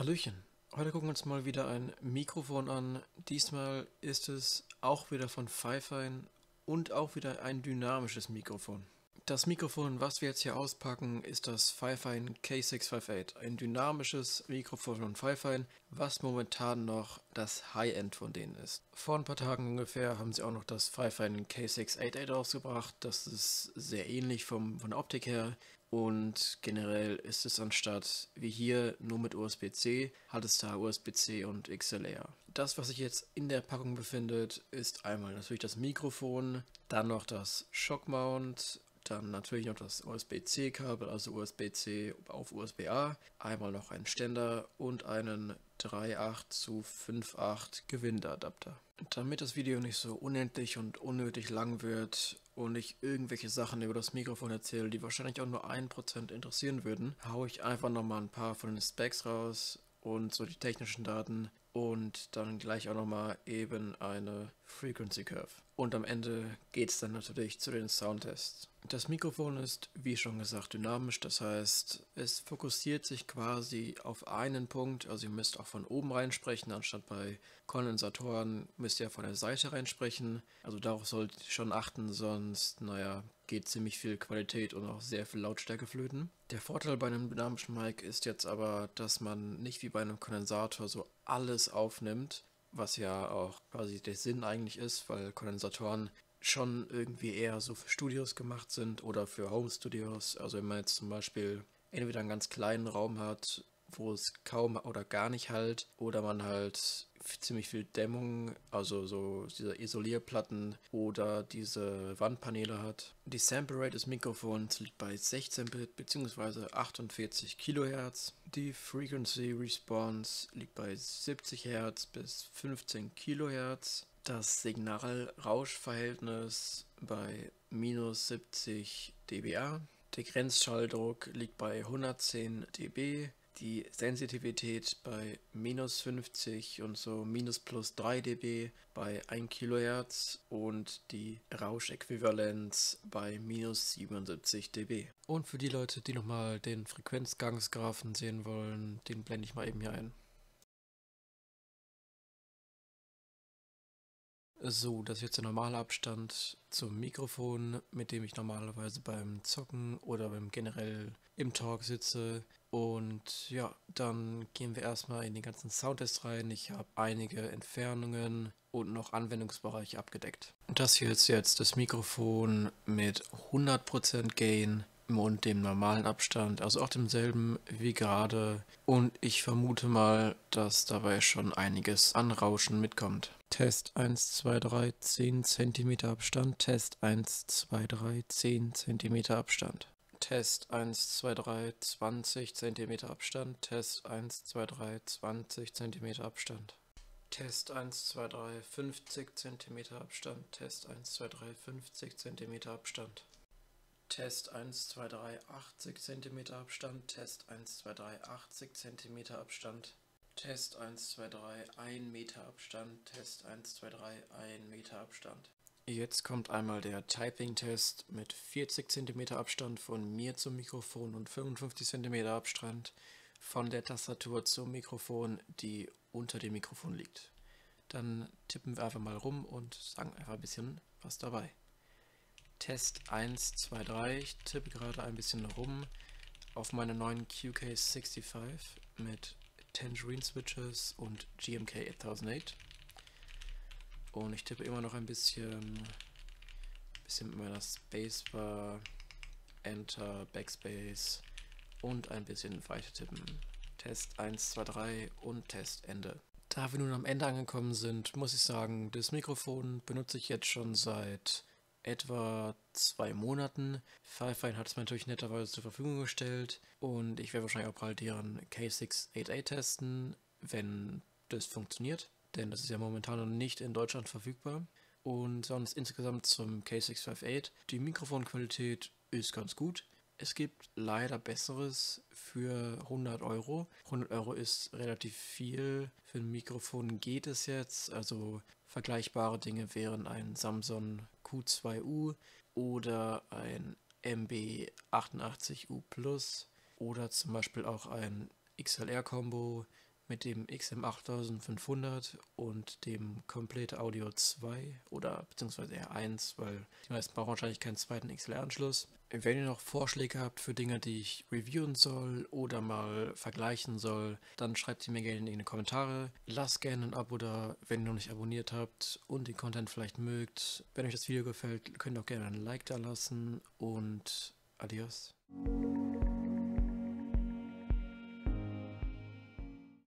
Hallöchen, heute gucken wir uns mal wieder ein Mikrofon an. Diesmal ist es auch wieder von Pfeifein und auch wieder ein dynamisches Mikrofon. Das Mikrofon, was wir jetzt hier auspacken, ist das Pfeifein K658, ein dynamisches Mikrofon von Pfeifein, was momentan noch das High-End von denen ist. Vor ein paar Tagen ungefähr haben sie auch noch das Pfeifein K688 rausgebracht, das ist sehr ähnlich vom, von der Optik her und generell ist es anstatt wie hier nur mit USB-C, hat es da USB-C und XLR. Das, was sich jetzt in der Packung befindet, ist einmal natürlich das Mikrofon, dann noch das Shockmount dann natürlich noch das USB-C-Kabel, also USB-C auf USB-A. Einmal noch ein Ständer und einen 3.8 zu 5.8 Gewindeadapter. Damit das Video nicht so unendlich und unnötig lang wird und ich irgendwelche Sachen über das Mikrofon erzähle, die wahrscheinlich auch nur 1% interessieren würden, haue ich einfach nochmal ein paar von den Specs raus und so die technischen Daten und dann gleich auch nochmal eben eine Frequency Curve. Und am Ende geht es dann natürlich zu den Soundtests. Das Mikrofon ist, wie schon gesagt, dynamisch, das heißt, es fokussiert sich quasi auf einen Punkt, also ihr müsst auch von oben reinsprechen, anstatt bei Kondensatoren müsst ihr von der Seite reinsprechen. Also darauf solltet ihr schon achten, sonst, naja, geht ziemlich viel Qualität und auch sehr viel Lautstärke flöten. Der Vorteil bei einem dynamischen Mic ist jetzt aber, dass man nicht wie bei einem Kondensator so alles aufnimmt, was ja auch quasi der Sinn eigentlich ist, weil Kondensatoren schon irgendwie eher so für Studios gemacht sind oder für Home Studios. Also wenn man jetzt zum Beispiel entweder einen ganz kleinen Raum hat, wo es kaum oder gar nicht halt, oder man halt ziemlich viel Dämmung, also so diese Isolierplatten oder diese Wandpaneele hat. Die Sample Rate des Mikrofons liegt bei 16 Bit bzw. 48 kHz. Die Frequency Response liegt bei 70 Hz bis 15 kHz. Das Signal-Rausch-Verhältnis bei minus 70 dBA. Der Grenzschalldruck liegt bei 110 dB die Sensitivität bei minus 50 und so minus plus 3 dB bei 1 kHz und die Rauschäquivalenz bei minus 77 dB. Und für die Leute, die nochmal den Frequenzgangsgraphen sehen wollen, den blende ich mal eben hier ein. So, das ist jetzt der normale Abstand zum Mikrofon, mit dem ich normalerweise beim Zocken oder beim generell im Talk sitze. Und ja, dann gehen wir erstmal in den ganzen Soundtest rein. Ich habe einige Entfernungen und noch Anwendungsbereiche abgedeckt. Das hier ist jetzt das Mikrofon mit 100% Gain und dem normalen Abstand, also auch demselben wie gerade. Und ich vermute mal, dass dabei schon einiges an Rauschen mitkommt. Test 1, 2, 3, 10 cm Abstand. Test 1, 2, 3, 10 cm Abstand. Test 1, 2, 3, 20 cm Abstand. Test 1, 2, 3, 20 cm Abstand. Test 1, 2, 3, 50 cm Abstand. Test 1, 2, 3, 50 cm Abstand. Test 1, 2, 3, 80 cm Abstand, Test 1, 2, 3, 80 cm Abstand, Test 1, 2, 3, 1 Meter Abstand, Test 1, 2, 3, 1 Meter Abstand. Jetzt kommt einmal der Typing-Test mit 40 cm Abstand von mir zum Mikrofon und 55 cm Abstand von der Tastatur zum Mikrofon, die unter dem Mikrofon liegt. Dann tippen wir einfach mal rum und sagen einfach ein bisschen was dabei. Test 1, 2, 3. Ich tippe gerade ein bisschen rum auf meine neuen QK65 mit Tangerine Switches und GMK 8008. Und ich tippe immer noch ein bisschen, bisschen mit meiner Spacebar, Enter, Backspace und ein bisschen weiter tippen. Test 1, 2, 3 und Test Ende. Da wir nun am Ende angekommen sind, muss ich sagen, das Mikrofon benutze ich jetzt schon seit etwa zwei Monaten. Firefine hat es mir natürlich netterweise zur Verfügung gestellt und ich werde wahrscheinlich auch bald deren K688 testen, wenn das funktioniert, denn das ist ja momentan noch nicht in Deutschland verfügbar. Und sonst insgesamt zum K658. Die Mikrofonqualität ist ganz gut. Es gibt leider besseres für 100 Euro. 100 Euro ist relativ viel. Für ein Mikrofon geht es jetzt. Also vergleichbare Dinge wären ein Samsung Q2U oder ein MB88U Plus oder zum Beispiel auch ein XLR-Combo mit dem XM8500 und dem Complete Audio 2 oder beziehungsweise eher 1, weil die meisten brauchen wahrscheinlich keinen zweiten XLR-Anschluss. Wenn ihr noch Vorschläge habt für Dinge, die ich reviewen soll oder mal vergleichen soll, dann schreibt sie mir gerne in die Kommentare. Lasst gerne ein Abo da, wenn ihr noch nicht abonniert habt und den Content vielleicht mögt. Wenn euch das Video gefällt, könnt ihr auch gerne ein Like da lassen und adios.